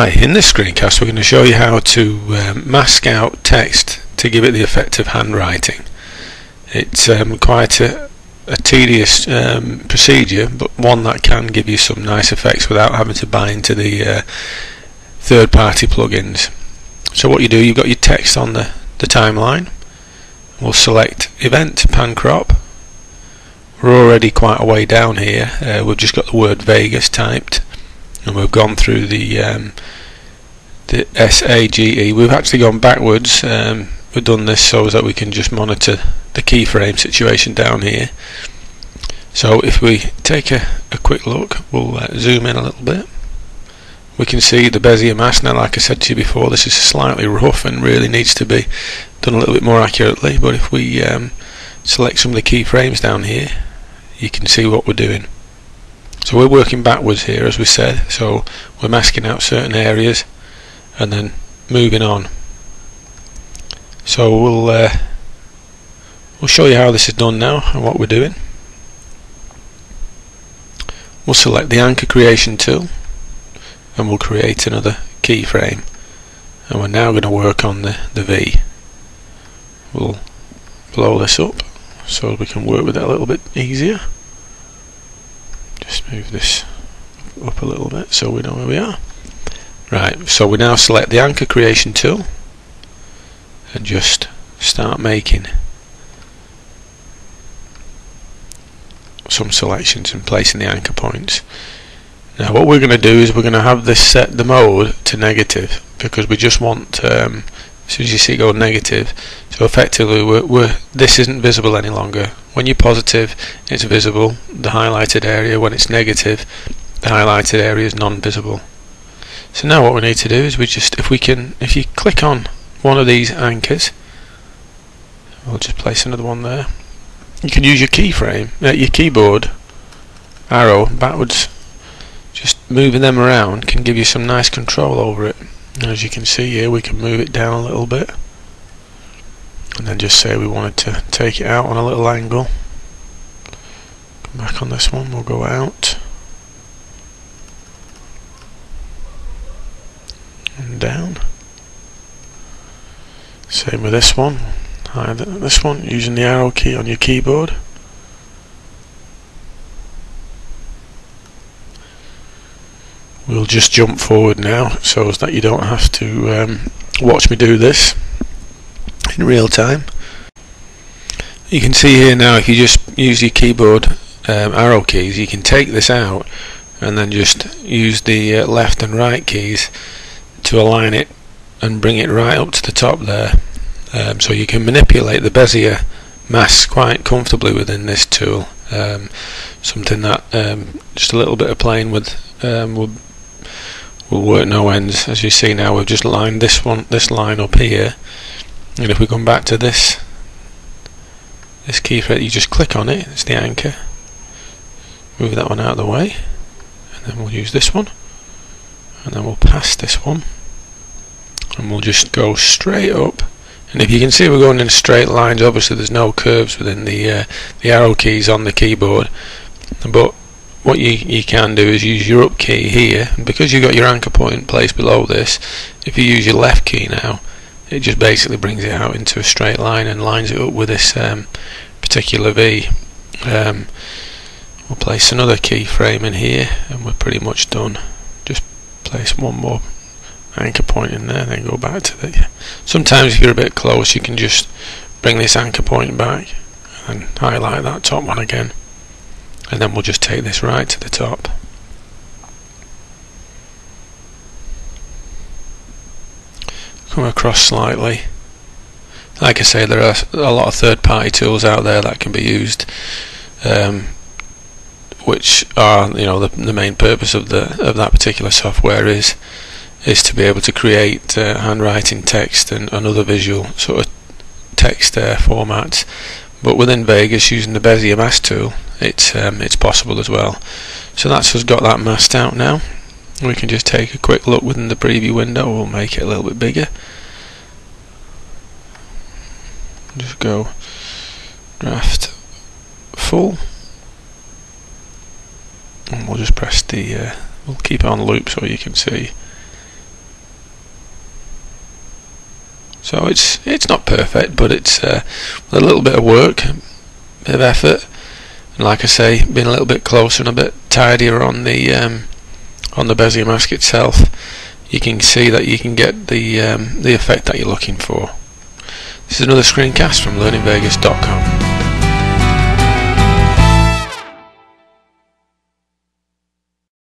Hi, in this screencast we're going to show you how to um, mask out text to give it the effect of handwriting. It's um, quite a, a tedious um, procedure but one that can give you some nice effects without having to buy into the uh, third-party plugins. So what you do, you've got your text on the, the timeline. We'll select Event Pan Crop. We're already quite a way down here. Uh, we've just got the word Vegas typed and we've gone through the um, the SAGE. We've actually gone backwards. Um, we've done this so that we can just monitor the keyframe situation down here. So if we take a, a quick look, we'll uh, zoom in a little bit. We can see the Bezier mask now. Like I said to you before, this is slightly rough and really needs to be done a little bit more accurately. But if we um, select some of the keyframes down here, you can see what we're doing. So we're working backwards here as we said, so we're masking out certain areas and then moving on. So we'll uh, we'll show you how this is done now and what we're doing. We'll select the anchor creation tool and we'll create another keyframe and we're now going to work on the, the V. We'll blow this up so we can work with it a little bit easier just move this up a little bit so we know where we are. Right so we now select the anchor creation tool and just start making some selections and placing the anchor points. Now what we're going to do is we're going to have this set the mode to negative because we just want um, as soon as you see it go negative. So effectively we're, we're, this isn't visible any longer. When you're positive it's visible. The highlighted area when it's negative the highlighted area is non-visible. So now what we need to do is we just if we can if you click on one of these anchors we'll just place another one there. You can use your keyframe uh, your keyboard arrow backwards. Just moving them around can give you some nice control over it as you can see here we can move it down a little bit. And then just say we wanted to take it out on a little angle. Come back on this one we'll go out. And down. Same with this one. Hide this one using the arrow key on your keyboard we'll just jump forward now so that you don't have to um, watch me do this in real time. You can see here now if you just use your keyboard um, arrow keys you can take this out and then just use the uh, left and right keys to align it and bring it right up to the top there. Um, so you can manipulate the Bezier mask quite comfortably within this tool. Um, something that um, just a little bit of playing with um, will will work no ends. As you see now we've just lined this one this line up here. And if we come back to this this keyframe you just click on it it's the anchor. Move that one out of the way and then we'll use this one. And then we'll pass this one. And we'll just go straight up. And if you can see we're going in straight lines. Obviously there's no curves within the uh, the arrow keys on the keyboard. But what you, you can do is use your up key here. And because you've got your anchor point placed below this if you use your left key now it just basically brings it out into a straight line and lines it up with this um, particular V. Um, we'll place another keyframe in here and we're pretty much done. Just place one more anchor point in there then go back to the sometimes if you're a bit close you can just bring this anchor point back and highlight that top one again and then we'll just take this right to the top. Come across slightly. Like I say there are a lot of third-party tools out there that can be used um, which are you know the, the, main purpose of the of that particular software is is to be able to create uh, handwriting text and, and other visual sort of text uh, formats but within Vegas using the Bezier mask tool it's um, it's possible as well. So that's just got that masked out now. We can just take a quick look within the preview window. We'll make it a little bit bigger. Just go draft full. And we'll just press the uh, we'll keep it on loop so you can see So it's it's not perfect, but it's uh, a little bit of work, a bit of effort, and like I say, being a little bit closer and a bit tidier on the um, on the Bezier mask itself, you can see that you can get the um, the effect that you're looking for. This is another screencast from LearningVegas.com.